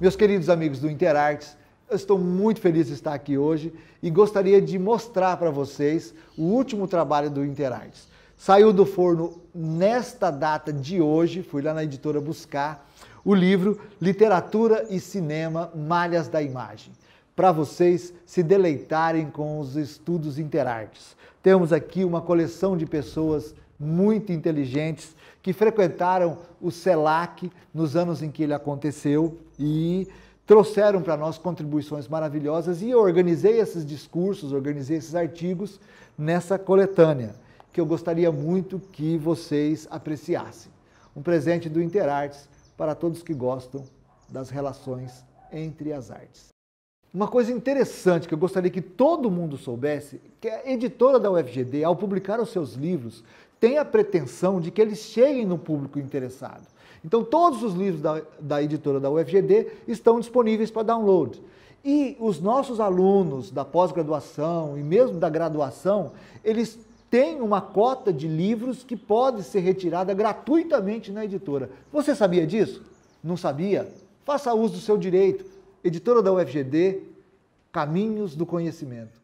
Meus queridos amigos do Interartes, eu estou muito feliz de estar aqui hoje e gostaria de mostrar para vocês o último trabalho do Interartes. Saiu do forno nesta data de hoje, fui lá na editora buscar o livro Literatura e Cinema Malhas da Imagem, para vocês se deleitarem com os estudos Interartes. Temos aqui uma coleção de pessoas muito inteligentes que frequentaram o CELAC nos anos em que ele aconteceu e trouxeram para nós contribuições maravilhosas e eu organizei esses discursos, organizei esses artigos nessa coletânea, que eu gostaria muito que vocês apreciassem. Um presente do Interartes para todos que gostam das relações entre as artes. Uma coisa interessante que eu gostaria que todo mundo soubesse, que a editora da UFGD, ao publicar os seus livros, tem a pretensão de que eles cheguem no público interessado. Então, todos os livros da, da editora da UFGD estão disponíveis para download. E os nossos alunos da pós-graduação e mesmo da graduação, eles têm uma cota de livros que pode ser retirada gratuitamente na editora. Você sabia disso? Não sabia? Faça uso do seu direito. Editora da UFGD, Caminhos do Conhecimento.